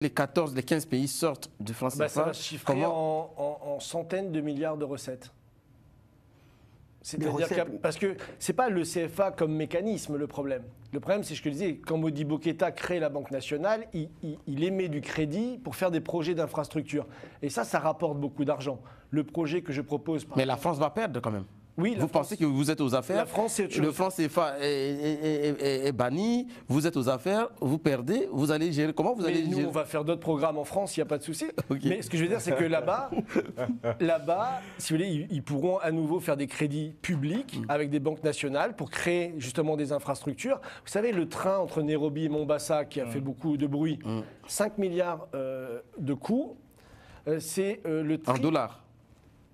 les 14, les 15 pays sortent du franc Bah, ça CFA, va se chiffrer comment en, en- en centaines de milliards de recettes. C'est-à-dire parce que c'est pas le CFA comme mécanisme le problème. Le problème, c'est ce que je disais, quand Modibo Keïta crée la Banque nationale, il, il- il émet du crédit pour faire des projets d'infrastructure. Et ça, ça rapporte beaucoup d'argent. Le projet que je propose... par Mais la France va perdre quand même. Oui, vous France- pensez que vous êtes aux affaires La France, c'est Le franc CFA est, est- est- banni, vous êtes aux affaires, vous perdez, vous allez gérer. Comment vous Mais allez nous, gérer on va faire d'autres programmes en France, il n'y a pas de souci. Mais ce que je veux dire, c'est que là-bas, là-bas, si vous voulez, ils, ils pourront à nouveau faire des crédits publics Mm. avec des banques nationales pour créer justement des infrastructures. Vous savez, le train entre Nairobi et Mombasa qui a Mm. fait beaucoup de bruit, 5 milliards euh, de coûts, euh, c'est euh, le En dollars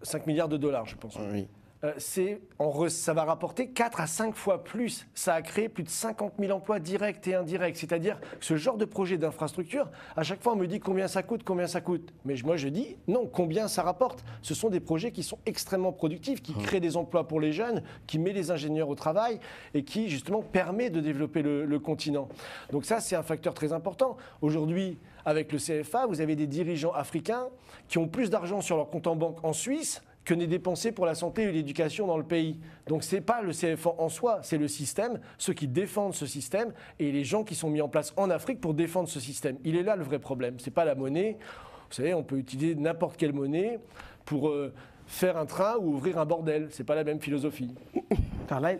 5 milliards de dollars, je pense. Oui. Euh, c'est ça va rapporter 4 à 5 fois plus. Ça a créé plus de 50 000 emplois directs et indirects. C'est-à-dire que ce genre de projet d'infrastructure, à chaque fois on me dit combien ça coûte, combien ça coûte. Mais moi je dis non, combien ça rapporte. Ce sont des projets qui sont extrêmement productifs, qui créent des emplois pour les jeunes, qui mettent les ingénieurs au travail et qui justement permet de développer le, le continent. Donc ça c'est un facteur très important. Aujourd'hui, avec le CFA, vous avez des dirigeants africains qui ont plus d'argent sur leur compte en banque en Suisse que n'est dépensé pour la santé et l'éducation dans le pays. Donc ce n'est pas le CFA en soi, c'est le système, ceux qui défendent ce système et les gens qui sont mis en place en Afrique pour défendre ce système. Il est là le vrai problème, ce n'est pas la monnaie. Vous savez, on peut utiliser n'importe quelle monnaie pour euh, faire un train ou ouvrir un bordel. Ce n'est pas la même philosophie.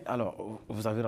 Alors, vous avez